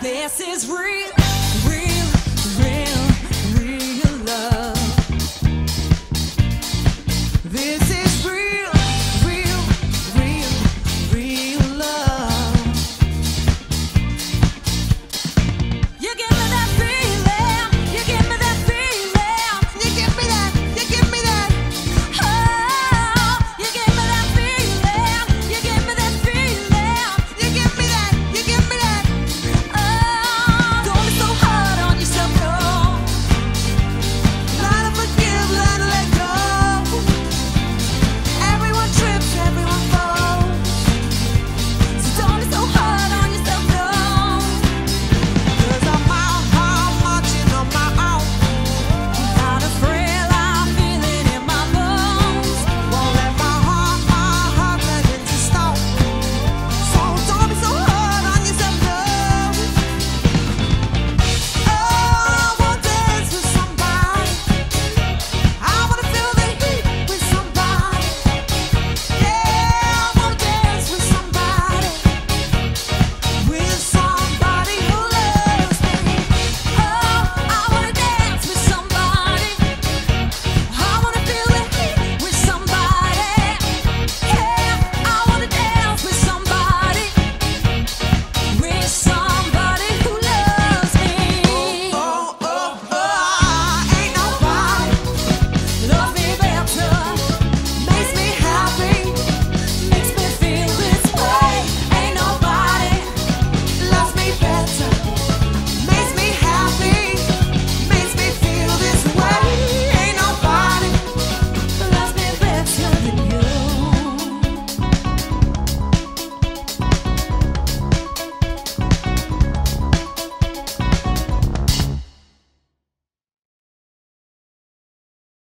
This is real.